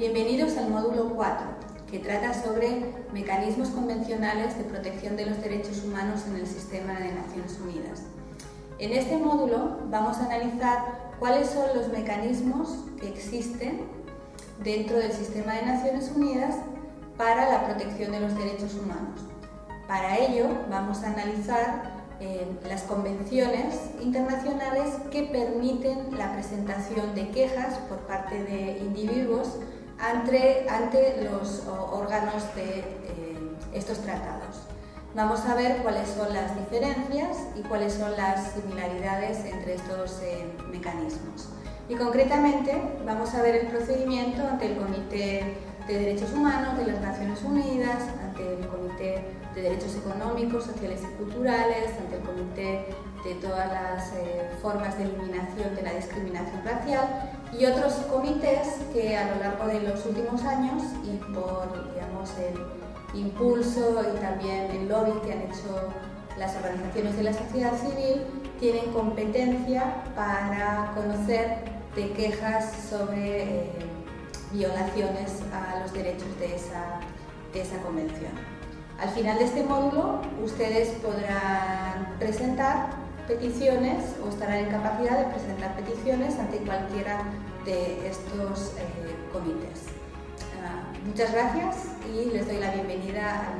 Bienvenidos al módulo 4, que trata sobre mecanismos convencionales de protección de los derechos humanos en el sistema de Naciones Unidas. En este módulo vamos a analizar cuáles son los mecanismos que existen dentro del sistema de Naciones Unidas para la protección de los derechos humanos. Para ello vamos a analizar eh, las convenciones internacionales que permiten la presentación de quejas por parte de individuos ante, ante los órganos de eh, estos tratados. Vamos a ver cuáles son las diferencias y cuáles son las similaridades entre estos eh, mecanismos. Y concretamente vamos a ver el procedimiento ante el Comité de Derechos Humanos de las Naciones Unidas, ante el Comité de Derechos Económicos, Sociales y Culturales, ante el Comité de todas las eh, formas de eliminación de la discriminación racial y otros comités que a lo largo de los últimos años y por digamos, el impulso y también el lobby que han hecho las organizaciones de la sociedad civil tienen competencia para conocer de quejas sobre eh, violaciones a los derechos de esa, de esa convención. Al final de este módulo ustedes podrán presentar peticiones o estarán en capacidad de presentar peticiones ante cualquiera de estos eh, comités. Ah, muchas gracias y les doy la bienvenida al módulo 4.